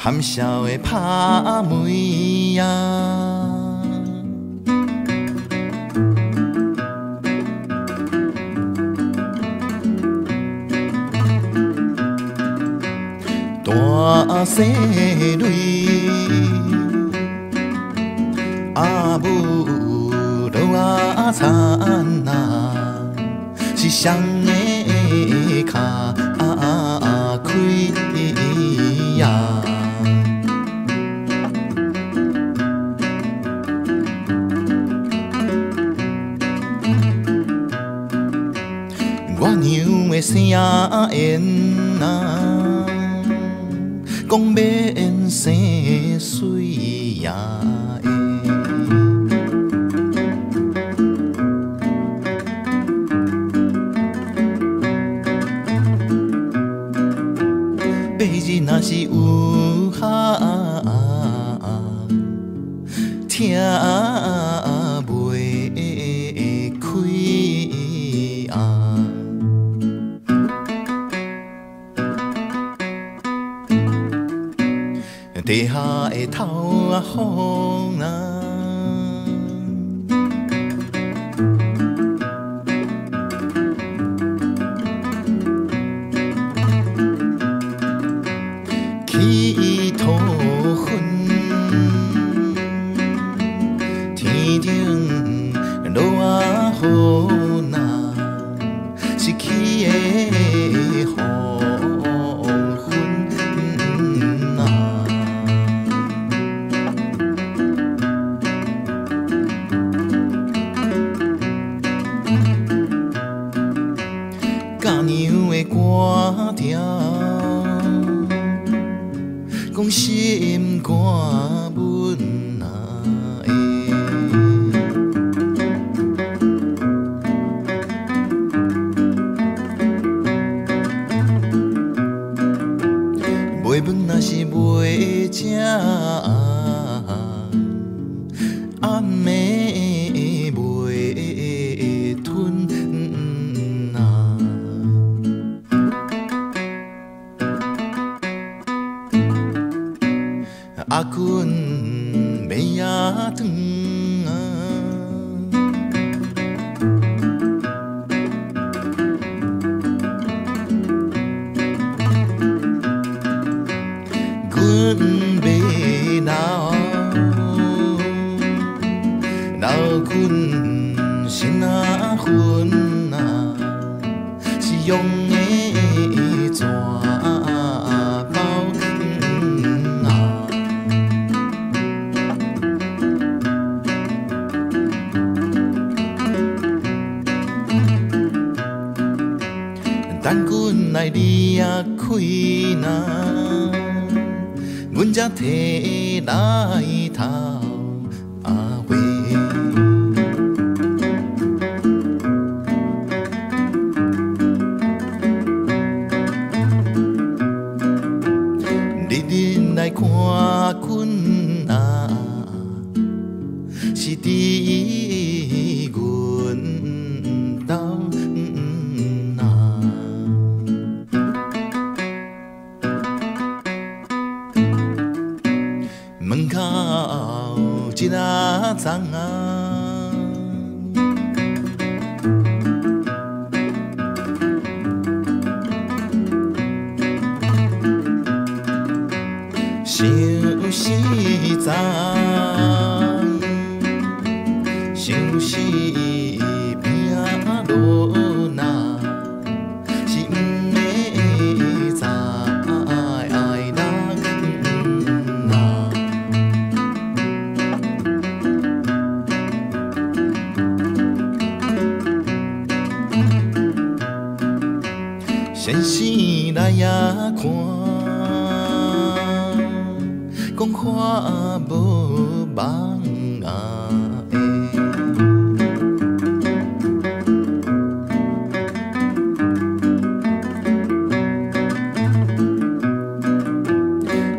含笑的拍门呀。大细蕊，阿母落啊田啊，是谁的脚我娘的声言啊。讲免生水呀的，白日若是有下听。地下的头啊风啊，嫁娘的歌条，讲心肝阮啊的。卖饭若是卖食，阿君卖夜汤啊。阮要闹，闹阮心啊等阮来你也开呐。阮才摕来头啊花，日日来看阮啊，是伫阮门口一阿丛啊，想死昨，想死先生来也看，讲看无望啊的。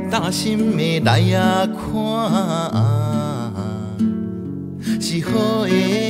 大心的来也看，是好的